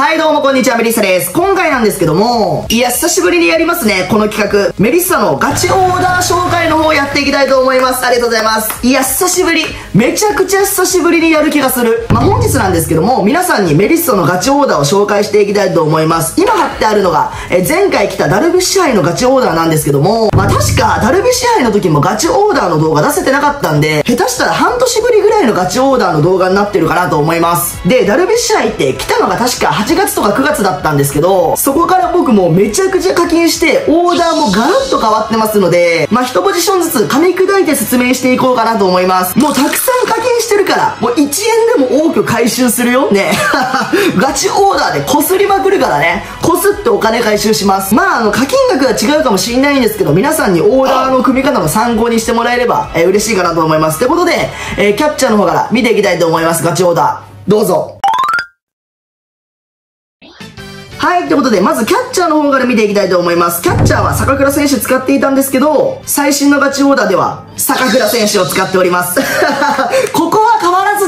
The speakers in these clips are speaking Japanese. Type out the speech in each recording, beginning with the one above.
はい、どうもこんにちは、メリッサです。今回なんですけども、いや、久しぶりにやりますね、この企画。メリッサのガチオーダー紹介の方やっていきたいと思います。ありがとうございます。いや、久しぶり。めちゃくちゃ久しぶりにやる気がする。まあ、本日なんですけども、皆さんにメリッサのガチオーダーを紹介していきたいと思います。今貼ってあるのが、え前回来たダルビッシュ杯のガチオーダーなんですけども、まあ、確か、ダルビッシュ杯の時もガチオーダーの動画出せてなかったんで、下手したら半年ぶりぐらいのガチオーダーの動画になってるかなと思います。で、ダルビッシュ杯って来たのが確か8 8月とか9月だったんですけど、そこから僕もめちゃくちゃ課金して、オーダーもガラッと変わってますので、まあ、一ポジションずつ噛み砕いて説明していこうかなと思います。もうたくさん課金してるから、もう1円でも多く回収するよ。ね。ガチオーダーで擦りまくるからね。こすってお金回収します。まあ、あの、課金額は違うかもしれないんですけど、皆さんにオーダーの組み方の参考にしてもらえれば、えー、嬉しいかなと思います。ってことで、えー、キャッチャーの方から見ていきたいと思います。ガチオーダー。どうぞ。はい、ということで、まずキャッチャーの方から見ていきたいと思います。キャッチャーは坂倉選手使っていたんですけど、最新のガチオーダーでは、坂倉選手を使っております。こ こ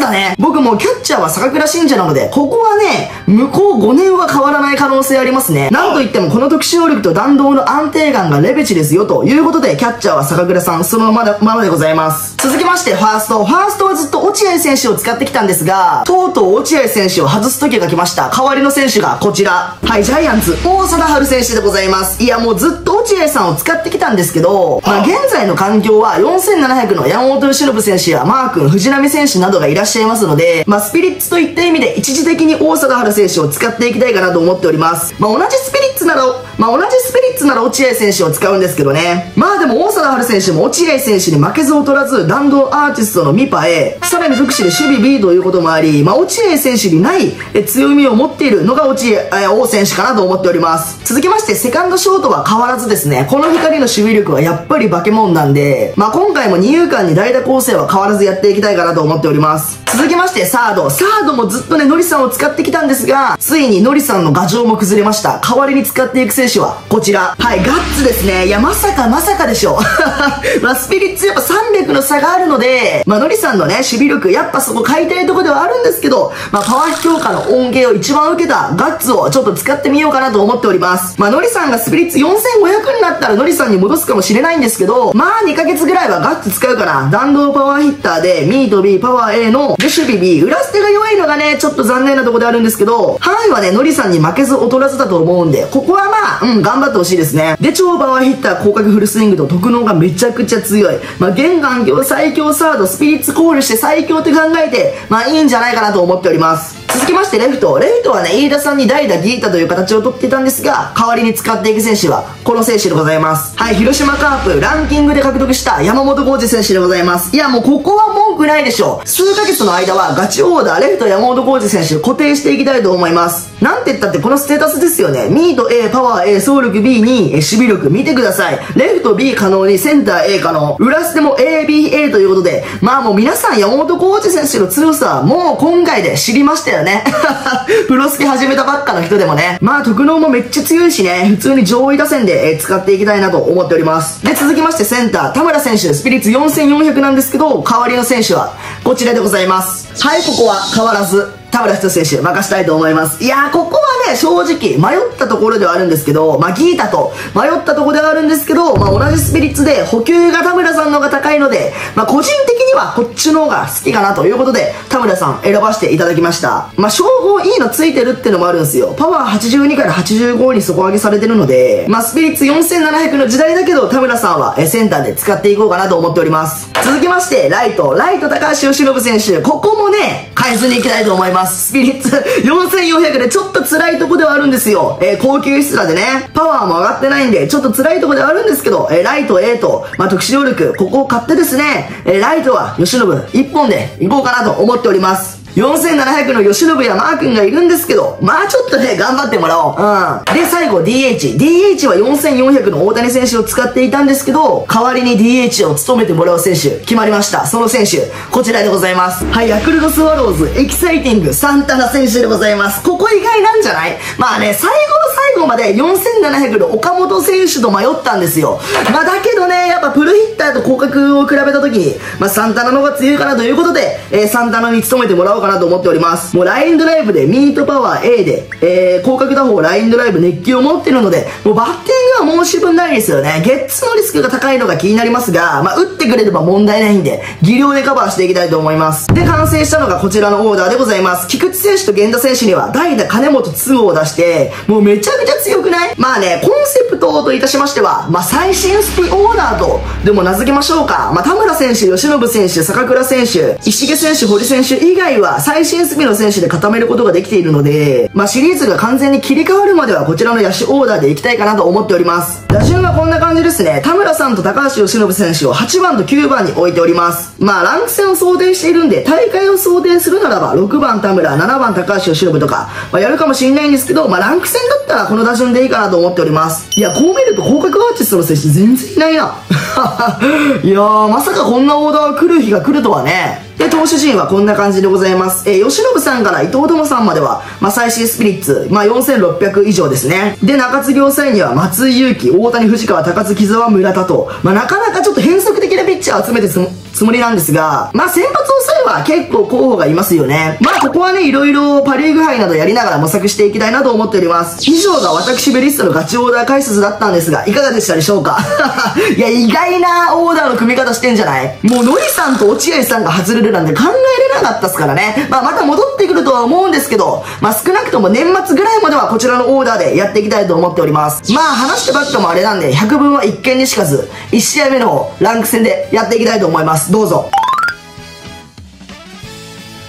だね。僕もキャッチャーは坂倉信者なので、ここはね、向こう5年は変わらない可能性ありますね。なんといってもこの特殊能力と弾道の安定感がレベチですよということで、キャッチャーは坂倉さん、そのままままでございます。続きまして、ファースト。ファーストはずっと落合選手を使ってきたんですが、とうとう落合選手を外す時が来ました。代わりの選手がこちら。はい、ジャイアンツ、大貞治選手でございます。いや、もうずっと落合さんを使ってきたんですけど、まあ現在の環境は4700の山本由伸選手やマー君、藤波選手などがいらっしゃしゃいますので、まあスピリッツといった意味で一時的に大阪春選手を使っていきたいかなと思っております。まあ同じスピリッツなら、まあ同じスピリッツなら落合選手を使うんですけどね。まあでも大貞治選手も落合選手に負けず劣らず、弾道アーティストのミパへ、さらに福祉で守備 B ということもあり、まあ落合選手にない強みを持っているのが落合、王選手かなと思っております。続きまして、セカンドショートは変わらずですね、この2人の守備力はやっぱり化け物なんで、まあ今回も二遊間に代打構成は変わらずやっていきたいかなと思っております。続きまして、サード。サードもずっとね、ノリさんを使ってきたんですが、ついにノリさんの牙城も崩れました。代わりに使っていく選手は、こちら。はい、ガッツですね。いや、まさかまさかでしょ。まあ、スピリッツやっぱ300の差があるので、まあ、ノリさんのね、守備力、やっぱそこ買いたいとこではあるんですけど、まあ、パワー強化の恩恵を一番受けたガッツをちょっと使ってみようかなと思っております。まあ、ノリさんがスピリッツ4500になったらノリさんに戻すかもしれないんですけど、まあ、2ヶ月ぐらいはガッツ使うかな。弾道パワーヒッターで、ミート B、パワー A ので、守備 B、裏捨てが弱いのがね、ちょっと残念なとこであるんですけど、範囲はね、ノリさんに負けず劣らずだと思うんで、ここはまあ、うん、頑張ってほしいですね。で、超パワーヒッター、広角フルスイングと特能がめちゃくちゃ強い。まあ、現環境最強サード、スピリッツコールして最強って考えて、まあ、いいんじゃないかなと思っております。続きましてレフト。レフトはね、飯田さんに代打ギータという形をとっていたんですが、代わりに使っていく選手は、この選手でございます。はい、広島カープ、ランキングで獲得した山本浩二選手でございます。いや、もうここは文句ないでしょう。数ヶ月の間はガチオーダー、レフト山本浩二選手固定していきたいと思います。なんて言ったってこのステータスですよね。ミート A、パワ A、走力 B に、守備力見てください。レフト B 可能にセンター A 可能。裏捨ても A、B、A ということで、まあもう皆さん山本浩二選手の強さはもう今回で知りましたよね。プロスピ始めたばっかの人でもね、まあ特能もめっちゃ強いしね、普通に上位打線で、え使っていきたいなと思っております。で、続きましてセンター、田村選手、スピリッツ4400なんですけど、代わりの選手はこちらでございます。はい、ここは変わらず、田村仁選手任したいと思います。いやー、ここはね、正直、迷ったところではあるんですけど、まあ、ギータと迷ったところではあるんですけど、まあ、同じスピリッツで補給が田村さんの方が高いので、まあ、個人的にはこっちの方が好きかなということで、田村さん選ばせていただきました。まあ、称号いいのついてるってのもあるんですよ。パワー82から85に底上げされてるので、まあ、スピリッツ4700の時代だけど、田村さんはセンターで使っていこうかなと思っております。続きまして、ライト。ライト高橋由伸選手。ここもね、変えずに行きたいと思います。スピリッツ4400でちょっと辛いとこではあるんですよ。えー、高級室だでね、パワーも上がってないんで、ちょっと辛いとこではあるんですけど、えー、ライト A と、まあ、特殊能力、ここを買ってですね、えー、ライトは吉信1本で行こうかなと思っております。4700の吉信やマー君がいるんですけど、まあちょっとね、頑張ってもらおう。うん。で、最後 DH。DH は4400の大谷選手を使っていたんですけど、代わりに DH を務めてもらう選手、決まりました。その選手、こちらでございます。はい、ヤクルトスワローズ、エキサイティング、サンタナ選手でございます。ここ意外なんじゃない？まあね、最後の最最後まで4700の岡本選手と迷ったんですよ。まあ、だけどね、やっぱプルヒッターと広角を比べた時に、まあ、サンタナの方が強いかなということで、えー、サンタナに努めてもらおうかなと思っております。もうラインドライブでミートパワー A で、えー、広角打法ラインドライブ熱気を持ってるので、もうバッテンは申し分ないですよね。ゲッツのリスクが高いのが気になりますが、まあ、打ってくれれば問題ないんで、技量でカバーしていきたいと思います。で、完成したのがこちらのオーダーでございます。菊池選手と源田選手には代打金本2を出して、もうめちゃくちゃ強くない？まあね、コンセプトといたしましては、まあ、最新スピオーダーとでも名付けましょうか。まあ、田村選手、吉信選手、坂倉選手、石毛選手、堀選手以外は最新スピの選手で固めることができているので、まあ、シリーズが完全に切り替わるまではこちらの野手オーダーでいきたいかなと思っております。ります打順はこんな感じですね。田村さんと高橋由伸選手を8番と9番に置いております。まあ、ランク戦を想定しているんで、大会を想定するならば、6番田村、7番高橋由伸とか、まあ、やるかもしれないんですけど、まあ、ランク戦だったらこの打順でいいかなと思っております。いや、こう見ると広角アーティストの選手全然いないな。いやー、まさかこんなオーダーが来る日が来るとはね。で、投手陣はこんな感じでございます。えー、吉信さんから伊藤友さんまでは、まあ、最新スピリッツ、まあ、4600以上ですね。で、中津行祭には松井裕樹、大谷藤川、高津木沢村田と、まあ、なかなかちょっと変則的ピッチャーを集めてつもりなんですが、まあ、先発抑えは結構候補がいますよね。まあ、ここはね、いろいろパリーグ杯などやりながら模索していきたいなと思っております。以上が私ベリストのガチオーダー解説だったんですが、いかがでしたでしょうか？いや、意外なオーダーの組み方してんじゃない？もう、ノリさんと落合さんが外れるなんて考えれなかったっすからね。まあ、また戻ってくるとは思うんですけど、まあ、少なくとも年末ぐらいまではこちらのオーダーでやっていきたいと思っております。まあ、話してばっかもあれなんで、100分は一見にしかず、1試合目のランク戦でやっていきたいと思います。どうぞ。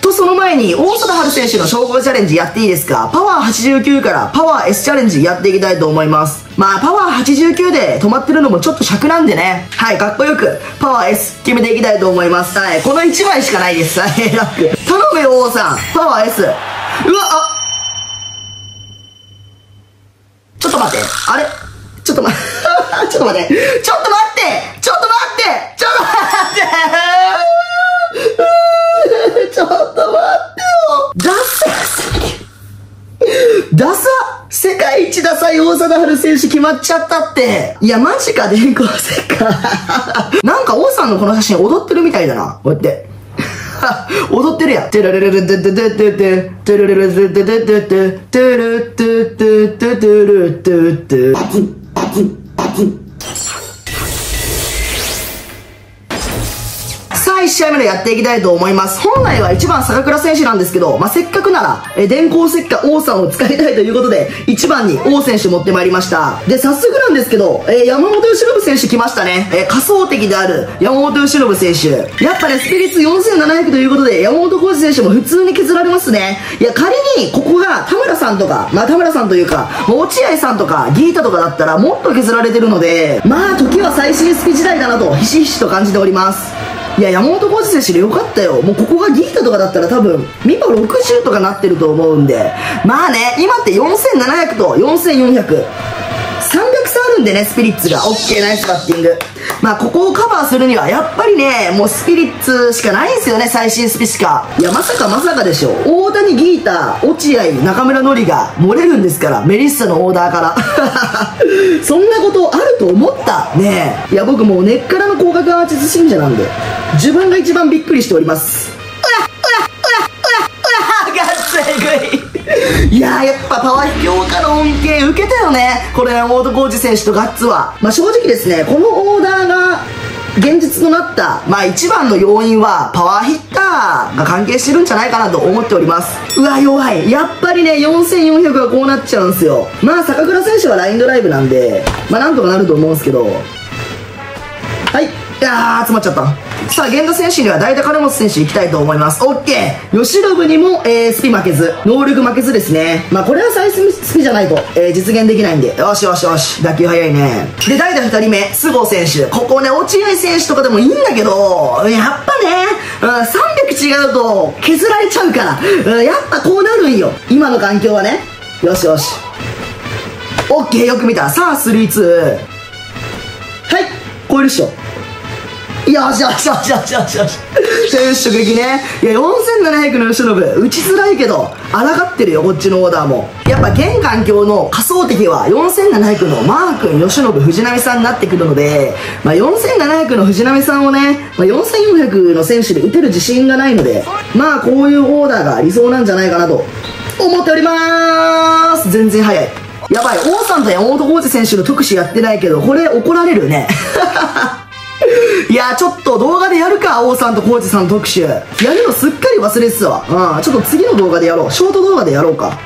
と、その前に、大貞治選手の称号チャレンジやっていいですか？パワー89からパワー S チャレンジやっていきたいと思います。まあ、パワー89で止まってるのもちょっと尺なんでね。はい、かっこよく、パワー S 決めていきたいと思います。はい、この1枚しかないです。はい、ラック。頼むよ、王さん。パワー S。うわ、あちょっと待って。あれ？っと待って。ちょっと待って。ちょっと待ってちょっと待ってちょっと待ってちょっと待ってよダサダサ世界一ダサい大貞治選手決まっちゃったって。いや、マジか、電光石火。なんか王さんのこの写真踊ってるみたいだな。こうやって。踊ってるやん。テレレレレテテテテテテレレレテテテテテテレテテテテレテテパ Thank you. 1試合目でやっていきたいと思います。本来は1番坂倉選手なんですけど、まあ、せっかくなら、え電光石火王さんを使いたいということで、1番に王選手持ってまいりました。で、早速なんですけど、えー、山本由伸選手来ましたね。えー、仮想的である山本由伸選手。やっぱね、スピリッツ4700ということで、山本浩二選手も普通に削られますね。いや、仮に、ここが田村さんとか、まあ、田村さんというか、落合さんとか、ギータとかだったらもっと削られてるので、まあ、時は最新スピ時代だなと、ひしひしと感じております。いや、山本浩二選手でよかったよ。もうここがギータとかだったら多分、ミパ60とかなってると思うんで。まあね、今って4700と4400。300差あるんでね、スピリッツが。オッケー、ナイスバッティング。まあ、ここをカバーするには、やっぱりね、もうスピリッツしかないんですよね、最新スピしか。いや、まさかまさかでしょ。大谷ギーター、落合、中村のりが漏れるんですから、メリッサのオーダーから。そんなことあると思ったねえ。いや、僕もう根っからの広角アーティス信者なんで、自分が一番びっくりしております。い。やー、やっぱパワー強化の恩恵受けたよね。これ、山本浩二選手とガッツは。まあ、正直ですね、このオーダーが、現実となった、まあ一番の要因はパワーヒッターが関係してるんじゃないかなと思っております。うわ、弱い。やっぱりね、4400はこうなっちゃうんですよ。まあ坂倉選手はラインドライブなんで、まあなんとかなると思うんですけど。はい。いやー、詰まっちゃった。さあ、源田選手には代打金本選手行きたいと思います。オッケー吉信にも、えー、スピ負けず、能力負けずですね。まあ、これは最速スピじゃないと、えー、実現できないんで。よしよしよし。打球早いね。で、代打2人目、菅生選手。ここね、落合選手とかでもいいんだけど、やっぱね、うん、300違うと削られちゃうから、うん、やっぱこうなるんよ。今の環境はね。よしよし。オッケーよく見た。さあ、3-2。はい、超えるっしょ。よしよしよしよしよしよし。選手直撃ね。いや、4700の吉信、打ちづらいけど、抗ってるよ、こっちのオーダーも。やっぱ現環境の仮想敵は4700のマー君、吉信、藤波さんになってくるので、まあ、4700の藤波さんをね、まあ、4400の選手で打てる自信がないので、まあ、こういうオーダーが理想なんじゃないかなと思っております全然早い。やばい、王さんと山本浩二選手の特使やってないけど、これ怒られるね。いやちょっと動画でやるか、王さんとコーチさん特集。やるのすっかり忘れてたわ。うん、ちょっと次の動画でやろう。ショート動画でやろうか。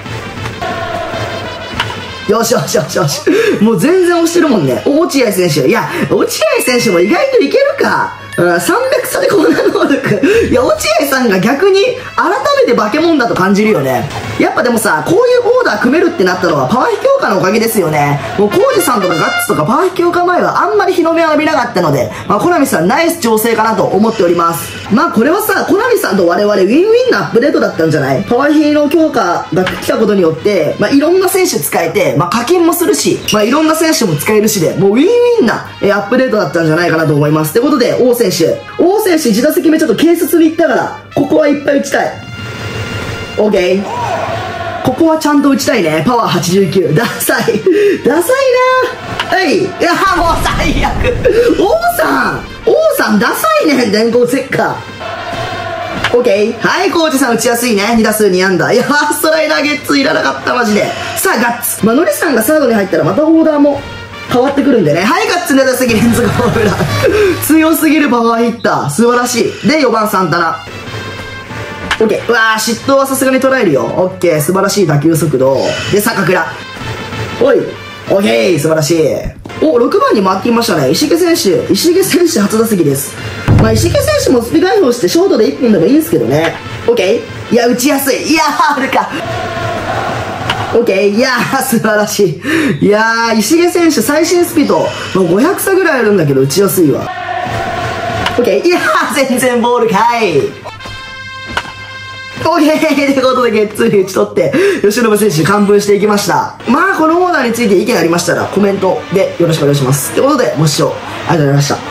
よしよしよしよし。もう全然押してるもんね。落合選手。いや、落合選手も意外といけるか。300差でこんな能力。いや、落合さんが逆に改めて化け物だと感じるよね。やっぱでもさ、こういうオーダー組めるってなったのはパワー強化のおかげですよね。もう、コージさんとかガッツとかパワー強化前はあんまり日の目を浴びなかったので、まあ、コナミさんナイス調整かなと思っております。まあ、これはさ、コナミさんと我々ウィンウィンなアップデートだったんじゃない？パワーヒーの強化が来たことによって、まあ、いろんな選手使えて、まあ、課金もするし、まあ、いろんな選手も使えるしで、もうウィンウィンな、アップデートだったんじゃないかなと思います。ってことで、王選手。王選手1打席目ちょっと軽率に行ったから、ここはいっぱい打ちたい。OK。ここはちゃんと打ちたいね。パワー89。ダサい。ダサいなはい。いや、もう最悪。王さんさんダサいね電光石火。オッケー。はい、コーチさん打ちやすいね。2打数2安打。いや、ーストライナーゲッツいらなかった、マジで。さあ、ガッツ。まあ、ノリさんがサードに入ったらまたオーダーも変わってくるんでね。はい、ガッツ2打席連続ホームラン。強すぎるパワーヒッター。素晴らしい。で、4番サンタナ。オッケー。うわー、嫉妬はさすがに捉えるよ。オッケー。素晴らしい打球速度。で、坂倉。おい。オッケー。素晴らしい。お、6番に回ってきましたね。石毛選手。石毛選手初打席です。まあ、石毛選手もスピ解放してショートで1本でもいいんですけどね。オッケー。いや、打ちやすい。いやー、ファールか。オッケー。いやー、素晴らしい。いやー、石毛選手最新スピード、もう500差ぐらいあるんだけど、打ちやすいわ。オッケー。いやー、全然ボールかい。ということで、ゲッツーに打ち取って、吉野選手完封していきました。まあ、このオーダーについて意見ありましたら、コメントでよろしくお願いします。ということで、ご視聴ありがとうございました。